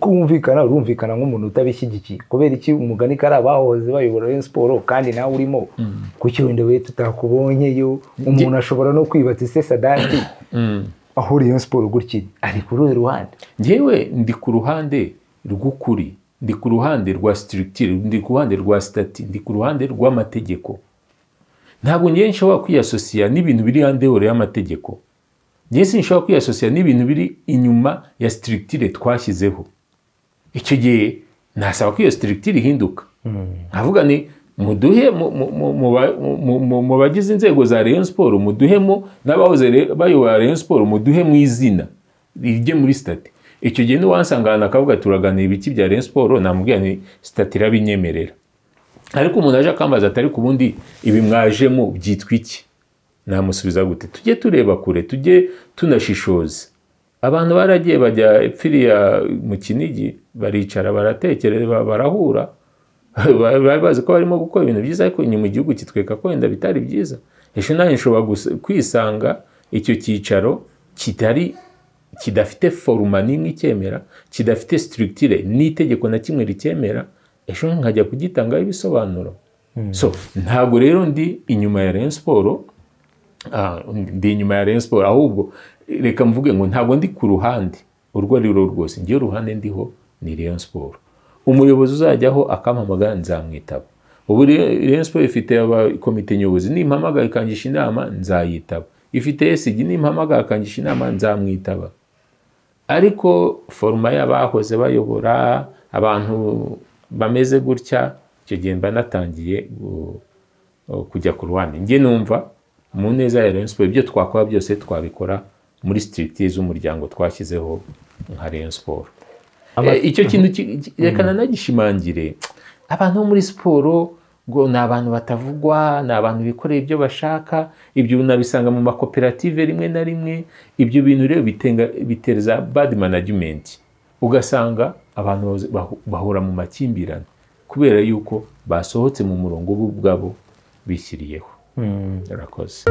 kumvikana urumvikana nk'umuntu utabishyigikiye. Kubera iki? Umugani kari abahoze bayobora Rayon Sport kandi nawe urimo. Kuki wenda we tutakubonyeyo? Umuntu ashobora no kwibaza ise Sadati aho Rayon Sport gutya ari ku ruhe ruhande. Ngewe ndi ku ruhande rw'ukuri ndi ku ruhande rwa structure ndi ku ruhande rwa stati ndi ku ruhande rw'amategeko. Ntabwo ngewe nshobora kwiyasosiya n'ibintu biri handeore y'amategeko. Ngewe sinshobora kwiyasosiya n'ibintu biri inyuma ya structure twashyizeho. Icyo gihe nasaba ko iyo structure ihinduka. Nkavuga ni muduhe mu- mu- mu- mu ba- mu- mu- mu bagize inzego za Rayon Sport muduhemo n'abahoze bayobora Rayon Sport muduhe mu izina rijye muri stati icyo gihe n'uwansangana akavuga turaganira ibiki bya Rayon Sport namubwira ni stati irabinyemerera. Ariko umuntu aje akambaza ati ariko ubundi ibi mwajemo byitwa iki? Namusubiza gute? Tujye tureba kure tujye tunashishoza. Abantu baragiye bajya epfiriya mu kinigi baricara baratekereza barahura. Bari bazi ko barimo gukora ibintu byiza ariko inyuma igihugu kitwereka ko wenda bitari byiza. Ejo nanjye nshobora kwisanga icyo cyicaro kitari kidafite foruma n'imwe icyemera kidafite structure n'itegeko na kimwe ricyemera ejo nkajya kugitangaho ibisobanuro. So ntabwo rero ndi inyuma ya Sport Ah, ndi inyuma ya Rayon Sport ahubwo reka mvuge ngo ntabwo ndi ku ruhande. Urwo ari rwo rwose. Ngewe uruhande ndiho ni Rayon Sport umuyobozi uzajyaho akampamagara nzamwitaba. Ubu Rayon Rayon Sport ifite komite nyobozi. Nimpamagara ikangisha inama nzayitaba. Ifite ESG nimpamagara akangisha inama nzamwitaba. Ariko foruma y'abahoze bayobora abantu bameze gutya icyo gihe mba natangiye kujya ku ruhande. Njye numva mu neza ya Rayon Sport ibyo twakora byose twabikora muri structure z'umuryango twashyizeho nka Rayon Sport Eh, icyo kintu ki- ki- reka nanagishimangire abantu bo muri siporo ngo ni abantu batavugwa ni abantu bikorera ibyo bashaka ibyo unabisanga mu makoperative rimwe na rimwe ibyo bintu rero biteza bad management. Ugasanga abantu bahura mu makimbirane kubera yuko basohotse mu murongo bo ubwabo bishyiriyeho. Urakoze